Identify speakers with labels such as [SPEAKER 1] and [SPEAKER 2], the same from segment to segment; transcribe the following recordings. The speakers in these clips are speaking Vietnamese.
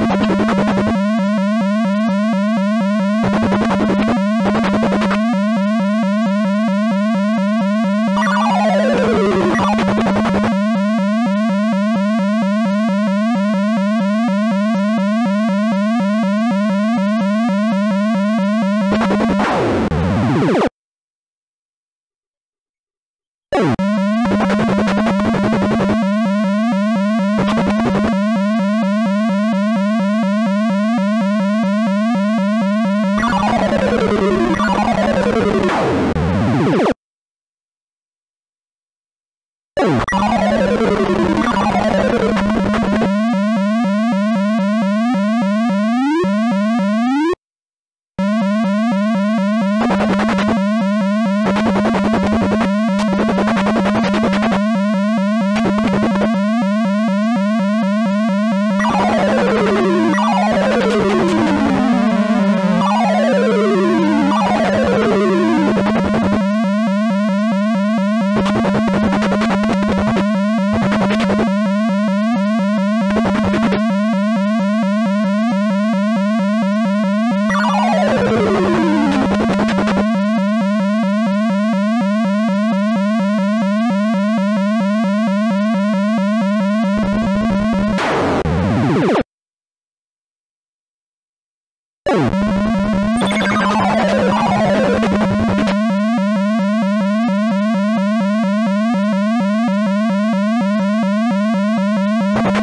[SPEAKER 1] you Thank you.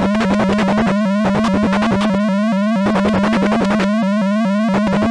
[SPEAKER 1] Thank you.